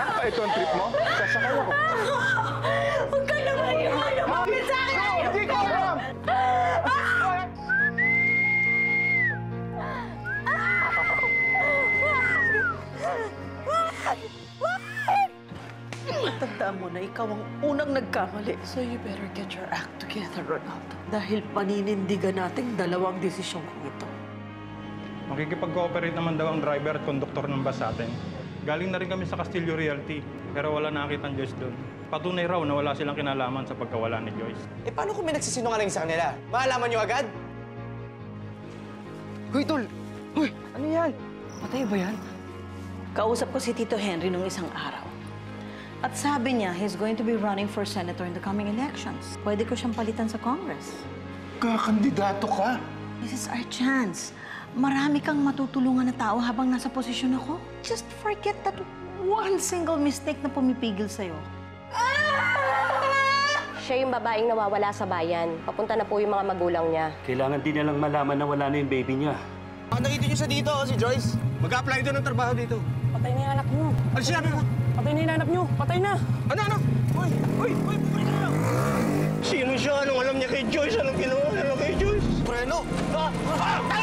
Ah, ito ang trip mo? Sasakay ako. Huwag ka naman yung ano mo sa akin! Ikaw, hindi ko alam! Tandaan mo na ikaw ang unang nagkamali. So you better get your act together, Ronaldo. Dahil paninindigan nating dalawang desisyon kong ito. Makikipag-cooperate naman daw ang driver at konduktor ng bus sa atin. Galing na rin kami sa Castillo Realty, pero wala nakakita ang Joyce doon. Patunay raw na wala silang kinalaman sa pagkawala ni Joyce. Eh, paano kung may nagsisinungaling sa kanila? Maalaman nyo agad? Hoy, Tol! Hoy! Ano yan? Patay ba yan? Kausap ko si Tito Henry nung isang araw. At sabi niya, he's going to be running for senator in the coming elections. Pwede ko siyang palitan sa Congress. Kakandidato ka? This is our chance. Marami kang matutulungan na tao habang nasa posisyon ako. Just forget that one single mistake na pumipigil sa'yo. Siya yung babaeng nawawala sa bayan. Papunta na po yung mga magulang niya. Kailangan din nilang malaman na wala na yung baby niya. Ang nakita nyo sa dito, si Joyce. Mag-apply doon ng trabaho dito. Patay na yung anak niyo. Ano sinabi mo? Patay na yung anak niyo. Patay na. Ano, ano? Hoy! Hoy! Hoy! Bumalik ka na lang! Sino siya? Anong alam niya kay Joyce? Anong ginawa niya kay Joyce? Preno! Ah! Ah!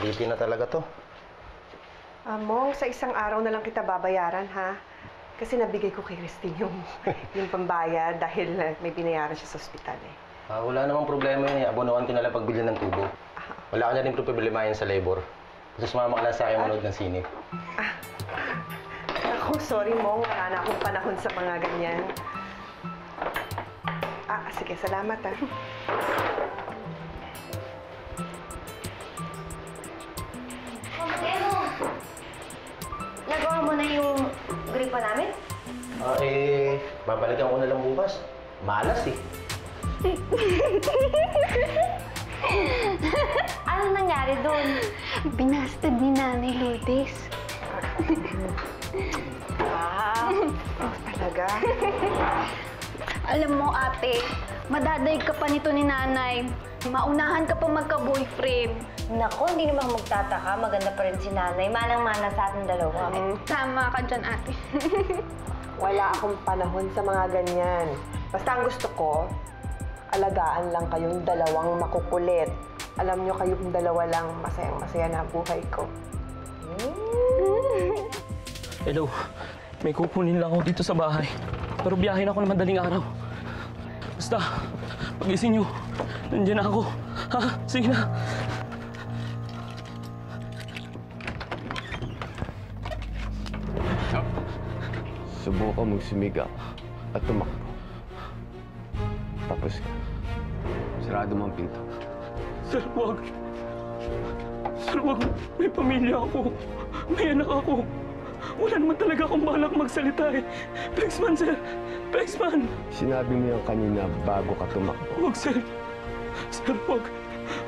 Palitin na talaga to. Among, sa isang araw na lang kita babayaran, ha? Kasi nabigay ko kay Christine yung, yung pambayad dahil eh, may binayaran siya sa ospital, eh. Ah, wala namang problema yun eh. Abonoan ko na lang pagbili ng tubo. Wala ka na rin problemahin sa labor. Tapos sumama ka lang sa akin manood ng sine. Ako, sorry, Mong. Wala na akong panahon sa mga ganyan. Ah, sige, salamat, ha? Nagawa mo na yung gripa namin? Ah, eh, babalikan ko na lang bukas. Malas eh. Ano nangyari doon? Binastad ni Nanay Lourdes. Ah, oh, talaga? Alam mo, ate, madadaig ka pa nito ni Nanay. Maunahan ka pa magka-boyfriend. Nako, hindi naman magtataka. Maganda pa rin si nanay. Manang-mana sa ating dalawa. Tama ka dyan, ate. Wala akong panahon sa mga ganyan. Basta ang gusto ko, alagaan lang kayong dalawang makukulit. Alam nyo kayong dalawa lang masayang-masaya na buhay ko. Hello, may kukunin lang ako dito sa bahay. Pero biyahin ako ng madaling araw. Basta, pagising niyo, nandiyan na ako. Ha? Sige na. Subukan mong sumigaw at tumakbo. Tapos, sarado mo ang pinto. Sir, wag. Sir, wag. May pamilya ako. May anak ako. Wala naman talaga akong balak magsalita eh. Plexman, sir. Plexman. Sinabi mo yan kanina bago ka tumakbo. Wag, sir. Sir, wag.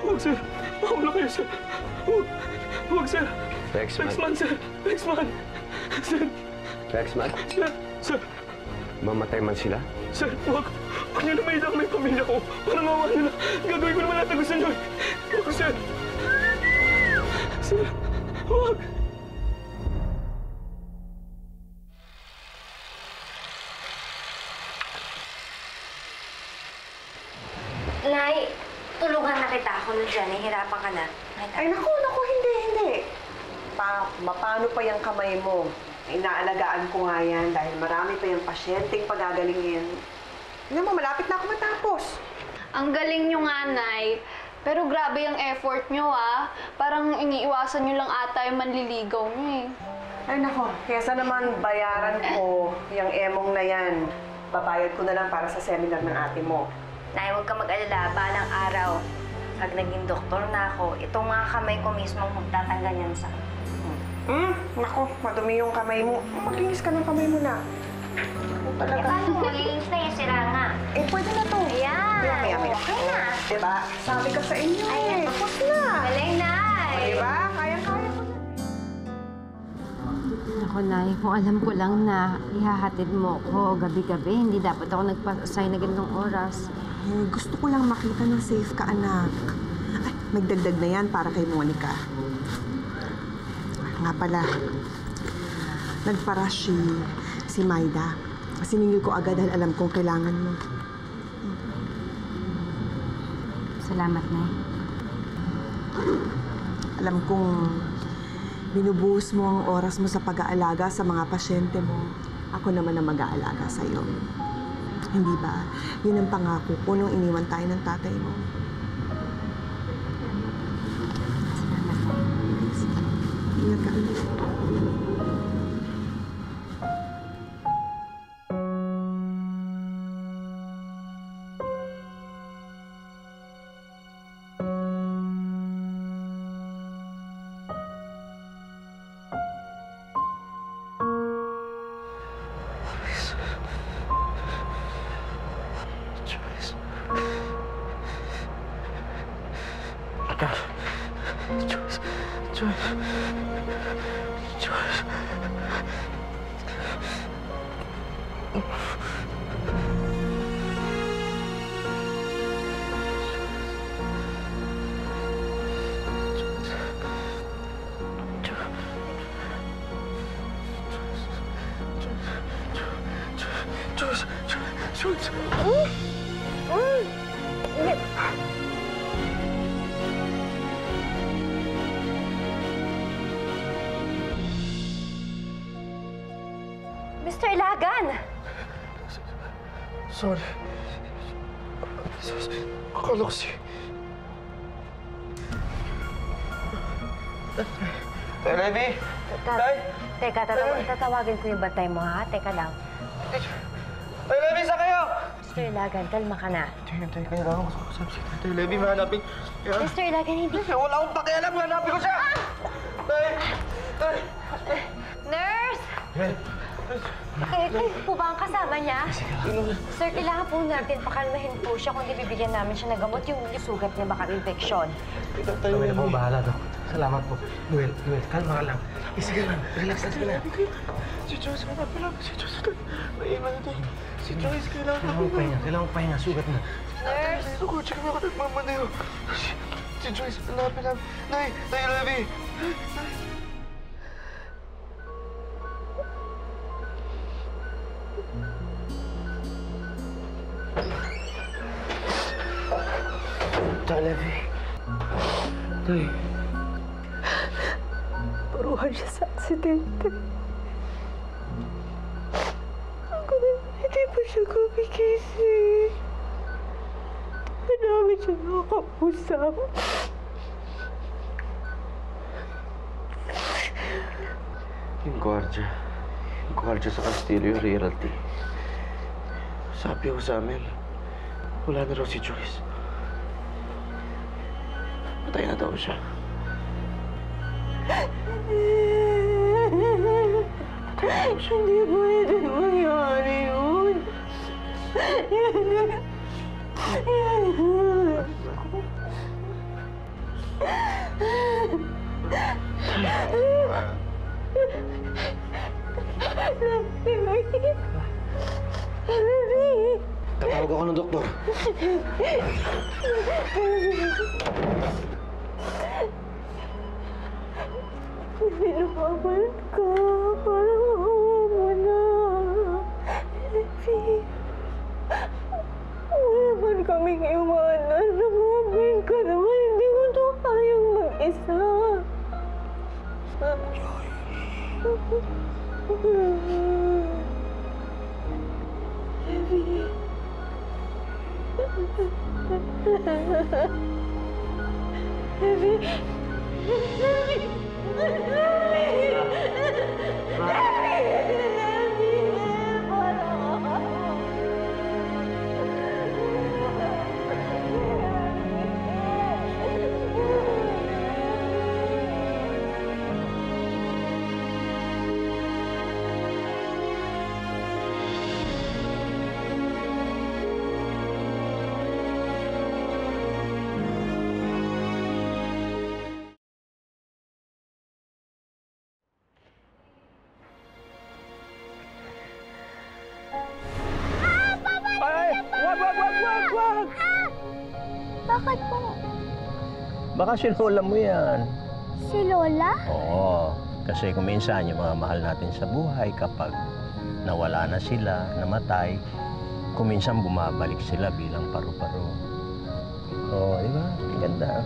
Wag, sir. Mauna kayo, sir. Wag. Wag, sir. Rexman. Plexman, sir. Plexman. Sir. Rexman, Sir. Sir. mamatay man sila? Sir, wag. Huwag niyo na may may pamilya ko. Parang awa niyo na. Gagawin ko naman lahat ng gusto niyo. Wag, sir. Sir, wag. Nay, dyan. Nahihirapan ka na. Ay, naku, naku, hindi, hindi. Pa, ma- paano pa yung kamay mo? Inaalagaan ko nga yan dahil marami pa yung pasyenteng pagagalingin. Tingnan mo, malapit na ako matapos. Ang galing nyo nga, Nay. Pero grabe yung effort nyo ah. Parang iniiwasan nyo lang ata yung manliligaw nyo eh. Ay nako, kesa naman bayaran ko yung emong na yan. Babayad ko na lang para sa seminar ng ate mo. Nay, huwag ka mag-alala. Balang araw, pag naging doktor na ako, itong mga kamay ko mismo magtatanggal yan sa... Hmm? Nako, madumi yung kamay mo. Maglinis ka ng kamay mo na. Eh, Talaga. paano malinis na yung sira nga? Eh, pwede na to. Ayan. Maya, maya. Okay na. Diba? Sabi ko sa inyo Ayan. eh. Tapos na. Galing, Nay. Diba? Kayang-kaya ko na. Ako, Nay, kung alam ko lang na ihahatid mo ko gabi-gabi, hindi dapat ako nagpa-assign na ganitong oras. Eh, gusto ko lang makita na safe ka, anak. Ay, magdagdag na yan para kay Monica. Nga pala, nagpara si, si Maida. Siningil ko agad dahil alam kong kailangan mo. Salamat, Nay. Alam kong binubuhos mo ang oras mo sa pag-aalaga sa mga pasyente mo. Ako naman ang mag-aalaga sa'yo. Hindi ba? Yun ang pangako ko nung iniwan tayo ng tatay mo. Ingat ka. Joyce. Mr. Ilagan! Sorry. Akala ko si... Tay, Levi! Tay! Teka, tataw- tatawagin ko yung bantay mo, ha? Teka lang. Tay, Levi, saan kayo? Mr. Ilagan, kalma ka na. Tay, tay, kailangan ko sa Tay Levi. Mahanapin. Yeah. Mr. Ilagan, hindi... Wala akong pakialam. Hanapin ko siya! Tay! Tay! Nurse! Kayo, kayo po ba ang kasama niya? Sir, kailangan po natin pakalmahin po siya kung di bibigyan namin siya ng gamot. Yung sugat niya baka infection. Tay, Levi. Ako bahala, Dok. Salamat po. Noel, Noel, kalma ka lang. Eh, sige lang. Relax lang sila. Si Joyce, hanapin lang. Si Joyce, naiiwan na tayo. Si Joyce, kailangan Kailangan mo pahinga. Kailangan mo pahinga. Sugat na. Nurse! Sa kotse kami ako nagmamanayo. Si, si Joyce, hanapin lang. Nay, Tay, Levi. Tay, siya nakakausap. Yung gwardiya. Yung gwardiya sa Castillo Realty. Sabi ko sa amin, wala na raw si Joyce. Patay na daw siya. Hindi pwede mangyari yun. Tatawag ako ng doktor. Pinapabalik ka. Parang awa mo na. Levi. Wala man kaming iwanan. Namamin ka naman. Levi. Ay! Baka si Lola mo yan. Si Lola? Oo. Kasi kung minsan yung mga mahal natin sa buhay kapag nawala na sila, namatay, kung minsan bumabalik sila bilang paru-paro. Oo, di ba? Ang Ganda.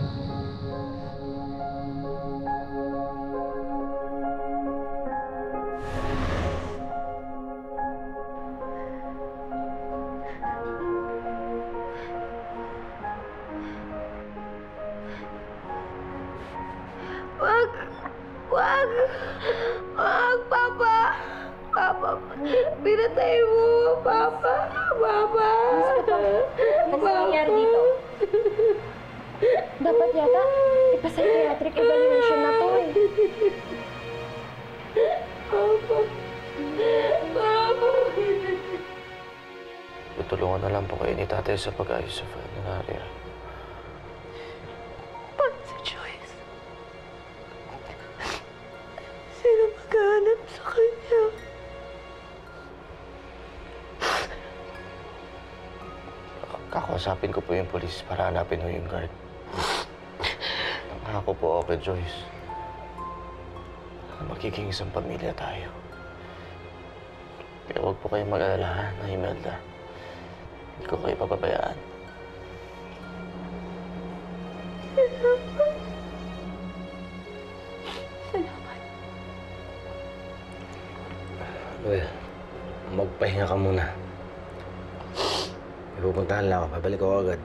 Papa! Ano nangyayari dito? Dapat yata ipa-psychiatric evaluation na to eh. Papa! Papa! Tutulungan na lang po kayo ni tatay sa pag-ayos sa funeraria. Kakausapin ko po yung polis para hanapin ho yung guard. Nangako po ako kay Joyce magiging isang pamilya tayo. Kaya huwag po kayong mag-alala na Imelda. Hindi ko kayo papabayaan. Well, magpahinga ka muna. May pupuntahan lang ako. Babalik ako agad.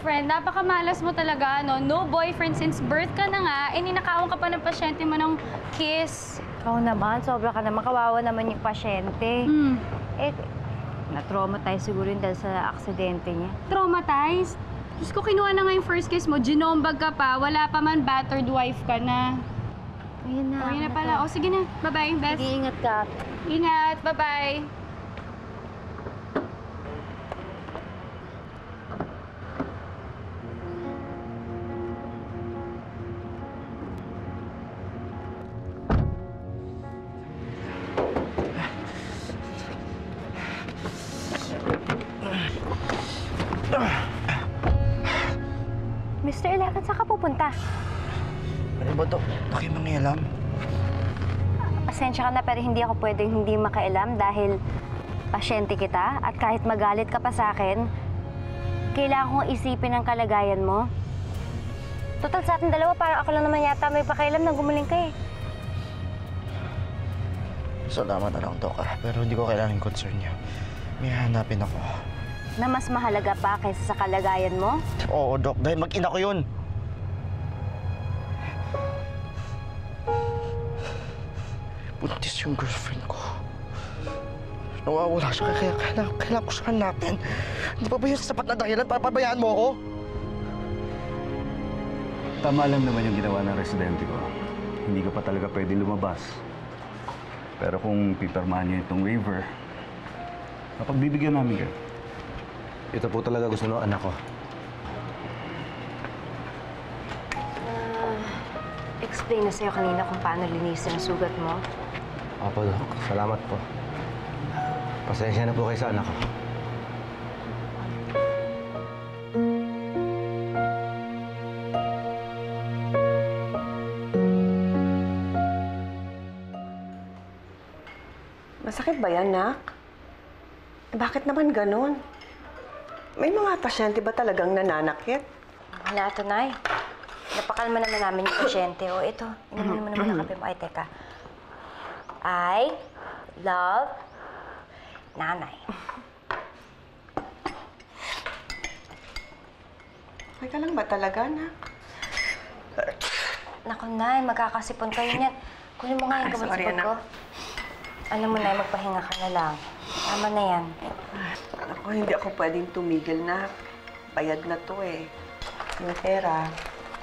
Best friend. Napakamalas mo talaga, no? No boyfriend since birth ka na nga. Eh, ninakawan ka pa ng pasyente mo ng kiss. Ikaw naman, sobra ka naman. Kawawa naman yung pasyente. Hmm. Eh, na-traumatize siguro yun dahil sa aksidente niya. Traumatized? Diyos ko, kinuha na nga yung first kiss mo. Ginombag ka pa. Wala pa man battered wife ka na. Ayun na. O, yun na pala. O, sige na. Bye-bye, Beth. Sige, ingat ka. Ingat. Bye-bye. Ba? Dok, yung mangialam. Pasensya ka na pero hindi ako pwedeng hindi makailam dahil pasyente kita at kahit magalit ka pa sa akin, kailangan kong isipin ang kalagayan mo. Total sa ating dalawa, parang ako lang naman yata may pakailam na gumaling ka eh. Salamat na lang, Dok. ah. Pero hindi ko kailangan yung concern niya. May hanapin ako. Na mas mahalaga pa kaysa sa kalagayan mo? Oo, Dok. Dahil mag-ina ko yun. Yung girlfriend ko. Nawawala siya, kaya kailangan, kailangan ko siya hanapin. Hindi pa ba yun sapat na dahilan para pabayaan mo ako? Tama lang naman yung ginawa ng residente ko. Hindi ka pa talaga pwede lumabas. Pero kung pipirmahan niyo itong waiver, mapagbibigyan namin kayo. Ito po talaga gusto ng anak ko. Ah, explain na sa'yo kanina kung paano linisin ang sugat mo. Opo, Dok. Salamat po. Pasensya na po kayo sa anak ko. Masakit ba yan, Nak? Bakit naman ganun? May mga pasyente ba talagang nananakit? Wala to, Nay. Napakalma naman namin yung pasyente. O, ito. Inumin mo naman ang kape mo. Ay, teka. I love nanay. Okay ka lang ba talaga, Nak? Naku, Nay, magkakasipon kayo niyan. Kunin mo nga yung Ah, sorry, anak. ko. Alam mo, Nay, magpahinga ka na lang. Tama na yan. Ako, hindi ako pwedeng tumigil, Nak. Bayad na to eh. Yung pera,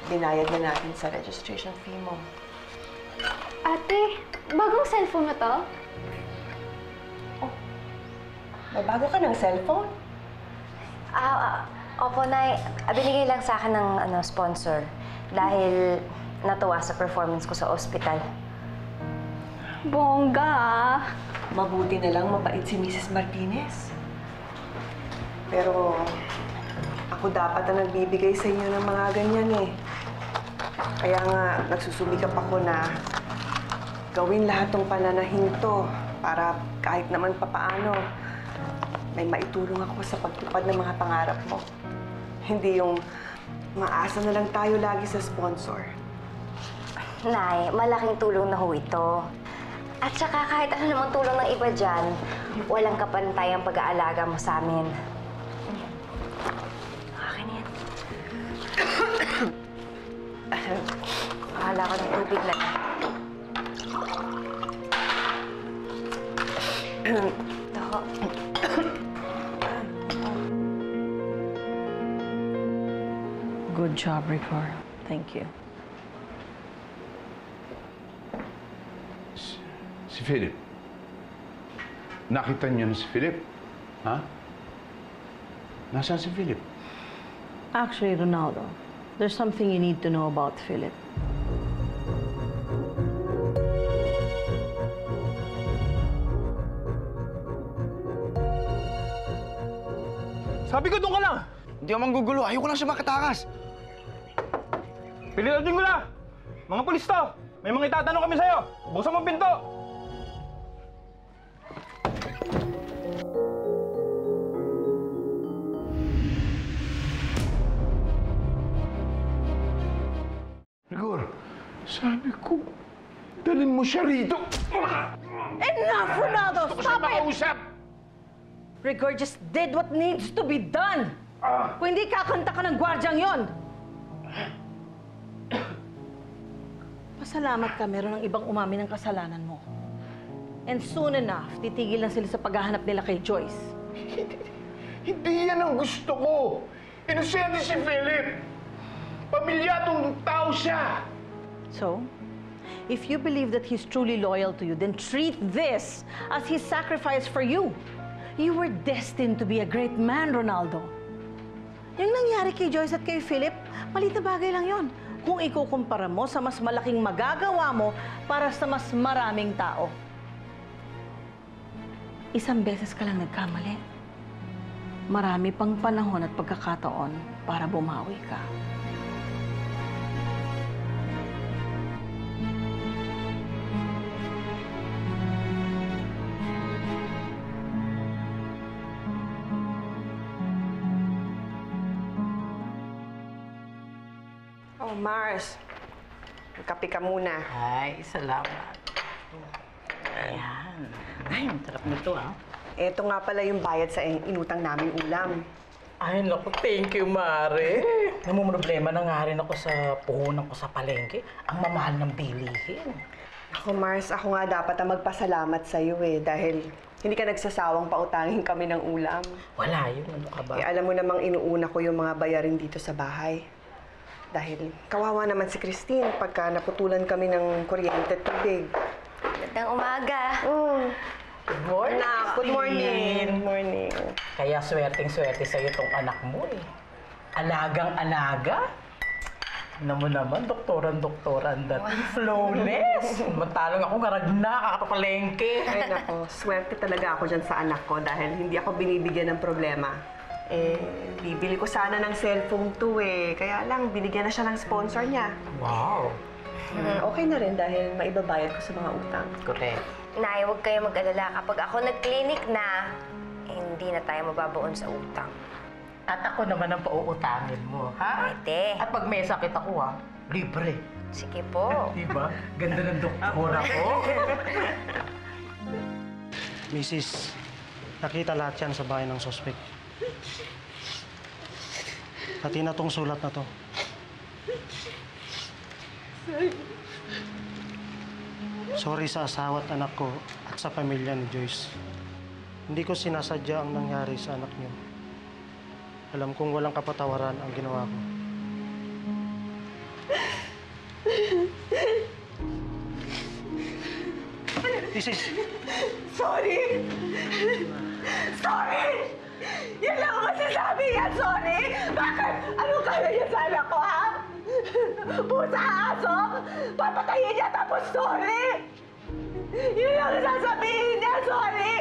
binayad na natin sa registration fee mo. Ate, bagong cellphone mo to? May bago ka ng cellphone? Ah, ah, opo, Nay. Binigay lang sa akin ng ano, sponsor. Dahil natuwa sa performance ko sa ospital. Bongga ah. Mabuti na lang mabait si Mrs. Martinez. Pero ako dapat ang nagbibigay sa inyo ng mga ganyan eh. Kaya nga, nagsusumikap ako na gawin lahat ng pananahinto para kahit naman papaano may maitulong ako sa pagtupad ng mga pangarap mo. Hindi yung maasa na lang tayo lagi sa sponsor. Nay, malaking tulong na ho ito. At saka kahit ano namang tulong ng iba dyan, walang kapantay ang pag-aalaga mo sa amin. Akin yan. Akala ko ng tubig na. Ito ho. Good job, Rigor. Thank you. Si Philip. Nakita niyo na si Philip? Ha? Nasaan si Philip? Actually, Ronaldo, there's something you need to know about Philip. Sabi ko doon ka lang! Hindi ako manggugulo. Ayoko lang siya makatakas. Pilitin ko na! Mga pulis to! May mga itatanong kami sa'yo! Buksan mo pinto! Rigor, sabi ko, dalhin mo siya rito. Enough, Ronaldo! Gusto ko siya Stop it! makausap! Rigor just did what needs to be done. Kung hindi kakanta ka ng gwardyang yon. Pasalamat ka, meron ng ibang umami ng kasalanan mo. And soon enough, titigil na sila sa paghahanap nila kay Joyce. Hindi yan ang gusto ko. Inosente si Philip. Pamilyadong tao siya. So, if you believe that he's truly loyal to you, then treat this as his sacrifice for you. You were destined to be a great man, Ronaldo. Yung nangyari kay Joyce at kay Philip, malit na bagay lang yon. Kung ikukumpara mo sa mas malaking magagawa mo para sa mas maraming tao. Isang beses ka lang nagkamali. Marami pang panahon at pagkakataon para bumawi ka. Oh, Mars. Kape ka muna. Ay, salamat. Ayan. Ay, ang sarap nito ah. Ito nga pala yung bayad sa inutang naming ulam. Ay, naku, thank you, Mare. Namumroblema na nga rin ako sa puhunan ko sa palengke. Ang mamahal ng bilihin. Ako, Mars, ako nga dapat ang magpasalamat sa iyo eh. Dahil Hindi ka nagsasawang pautangin kami ng ulam. Wala yun, ano ka ba? Eh, alam mo namang inuuna ko yung mga bayarin dito sa bahay. Dahil kawawa naman si Christine pagka naputulan kami ng kuryente at tubig. Magandang umaga. Good morning. Anak, good morning. Good morning. Kaya swerteng-swerte sa'yo tong anak mo eh. Alagang-alaga. Ano mo naman, doktoran-doktoran dating flawless. Matalang ako garagna, kakapalengke. Ay nako, swerte talaga ako dyan sa anak ko dahil hindi ako binibigyan ng problema. Eh, bibili ko sana ng cellphone to eh. Kaya lang, binigyan na siya ng sponsor niya. Wow. Hmm, okay na rin dahil maibabayad ko sa mga utang. Correct. Nay, huwag kayo mag-alala. Kapag ako nag-clinic na, hindi na tayo mababaon sa utang. At ako naman ang pauutangin mo, ha? Pwede. At pag may sakit ako, ha? Libre. Sige po. Diba? Ganda ng doktora ko. Mrs., nakita lahat yan sa bahay ng suspect. Pati na tong sulat na to. Sorry sa asawa at anak ko at sa pamilya ni Joyce. Hindi ko sinasadya ang nangyari sa anak niyo. Alam kong walang kapatawaran ang ginawa ko. This is... Sorry! Sorry! Yan lang ang masasabi niya, sorry! Bakit? Anong kaya niya sa anak ko, ha? Pusa aso? Papatayin niya tapos sorry! Yun lang ang sasabihin niya, sorry!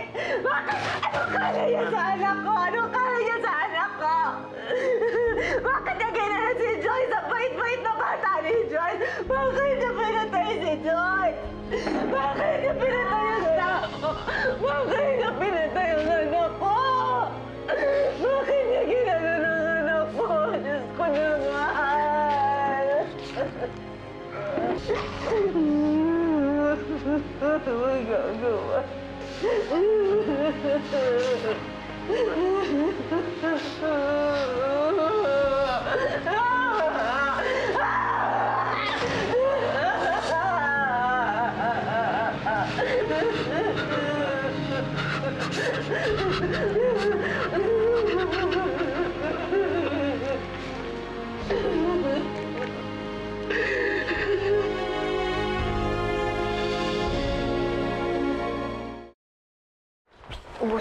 Bakit? Anong kaya niya sa anak ko? Anong kaya niya sa anak ko? Bakit niya ginala si Joyce? Ang bait-bait na bata ni Joyce! Bakit niya pinatay si Joyce? Bakit niya pinatay ang anak ko? Bakit niya pinatay ang anak ko? Diyos ko naman! Magagawa.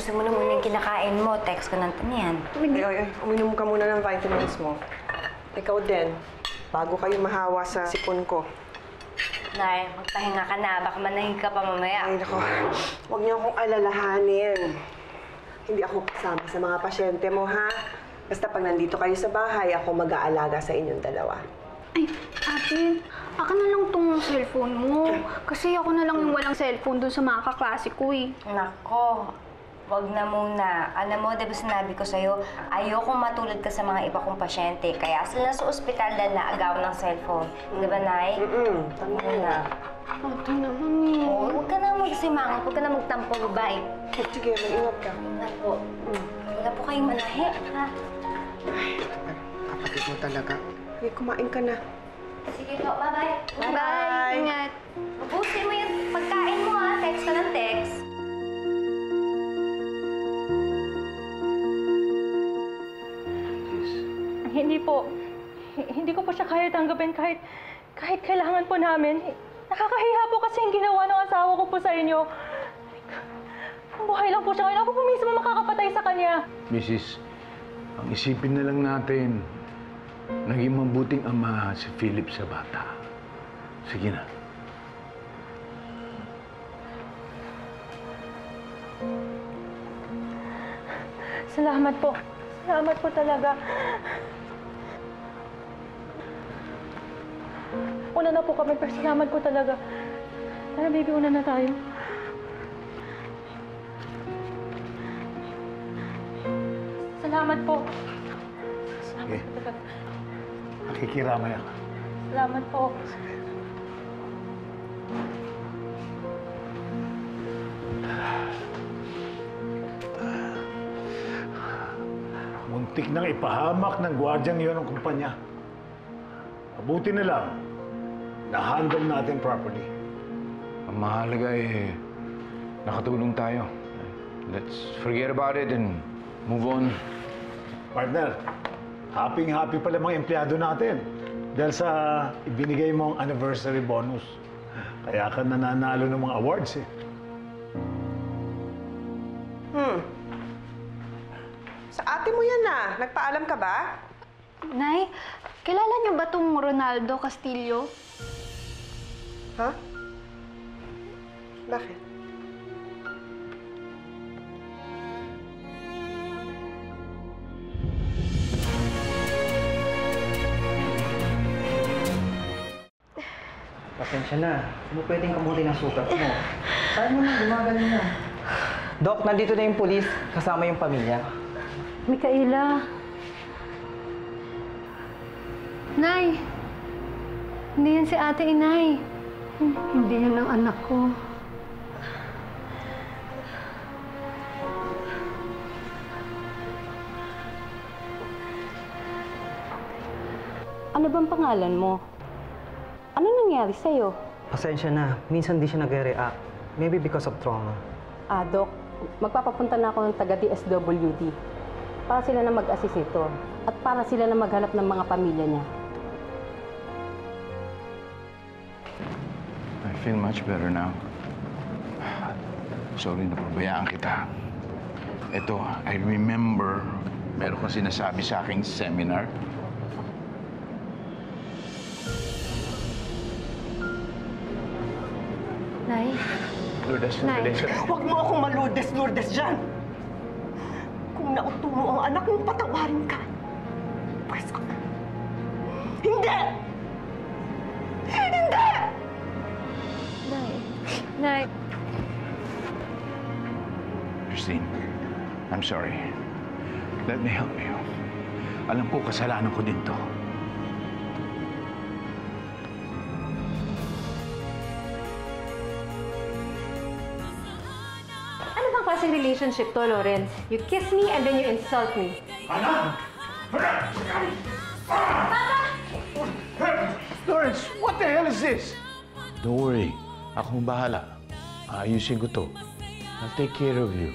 Ubusin mo na muna yung kinakain mo. Text ko ng taniyan. Ay, ay, ay, uminom ka muna ng vitamins mo. Ikaw din, bago kayo mahawa sa sipon ko. Nay, magpahinga ka na. Baka manahig ka pa mamaya. Ay, nako. Huwag niyo akong alalahanin. Hindi ako kasama sa mga pasyente mo, ha? Basta pag nandito kayo sa bahay, ako mag-aalaga sa inyong dalawa. Ay, ate, akin na lang tong cellphone mo. Kasi ako na lang yung walang cellphone dun sa mga kaklase ko eh. Nako, wag na muna. Alam mo, di ba sinabi ko sa'yo, ayokong matulad ka sa mga iba kong pasyente. Kaya sila sa ospital dahil naagaw ng cellphone. Di ba, Nay? Mm-mm. Tama na. Ate naman eh. Oo, huwag ka na magsimangat. Huwag ka na magtampo, babae. Sige, mag-ingat ka. Wala po. Wala po kayong manahi, ha? Kapatid mo talaga. Okay, kumain ka na. Sige po, bye-bye. Bye. Ingat. Ubusin mo yung pagkain mo, ha? Text ka ng text. Hindi po. Hindi ko po siya kaya tanggapin kahit, kahit kailangan po namin. Nakakahiya po kasi yung ginawa ng asawa ko po sa inyo. Buhay lang po siya ngayon. Ako po mismo makakapatay sa kanya. Mrs., ang isipin na lang natin, naging mabuting ama si Philip sa bata. Sige na. Salamat po. Salamat po talaga. Una na po kami, pero salamat po talaga. Tara, baby, una na tayo. Salamat po. Sige. Nakikiramay ako. Salamat po. Muntik nang ipahamak ng gwardyang iyon ang kumpanya. Mabuti na lang, na-handle natin properly. Ang mahalaga eh, nakatulong tayo. let's forget about it and move on. Partner, happy-happy pala mga empleyado natin. Dahil sa ibinigay mong anniversary bonus. Kaya ka nananalo ng mga awards eh. Hmm. Sa ate mo yan na. Nagpaalam ka ba? Nay, kilala niyo ba tong Ronaldo Castillo? Ha? Bakit? Pasensya na. Ano pwedeng kamuti ng sugat mo? Saan mo na, gumagaling na. Dok, nandito na yung pulis, kasama yung pamilya. Mikaela. Nay, hindi yan si ate inay. Hindi yan ang anak ko. Ano bang pangalan mo? Ano nangyari sa'yo? Pasensya na, minsan di siya nagre-react. Maybe because of trauma. Ah, Doc, magpapapunta na ako ng taga-DSWD para sila na mag-assist ito at para sila na maghanap ng mga pamilya niya. Feel much better now. Sorry na pabayaan kita. Ito, I remember, meron kang sinasabi sa aking seminar. Nay, Lourdes, Nay. Lourdes. Huwag mo akong maludes-lourdes dyan! Kung nauto mo ang anak mong patawarin ka, pwes ka. Hindi! Hindi! Nay, Christine, I'm sorry. Let me help you. Alam ko, kasalanan ko din to. ano bang klaseng relationship to, Lawrence? You kiss me and then you insult me. Lawrence, what the hell is this? Don't worry. Ako ang bahala. Ayusin ko to. I'll take care of you.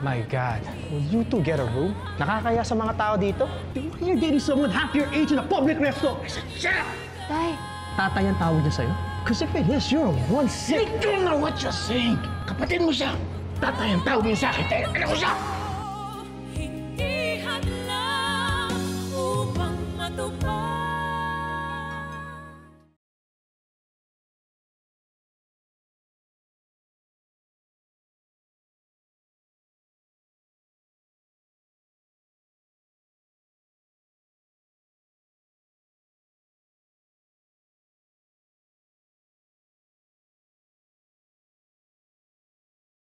My God, will you two get a room? Nakakaya sa mga tao dito. Why are dating someone half your age in a public resto? Shut up! Tay, Tatay ang tawag niya sa'yo? Because if it is, you're one sick... I don't know what you're saying. Kapatid mo siya. Tatay ang tawag niya sa akin. Ano ko siya?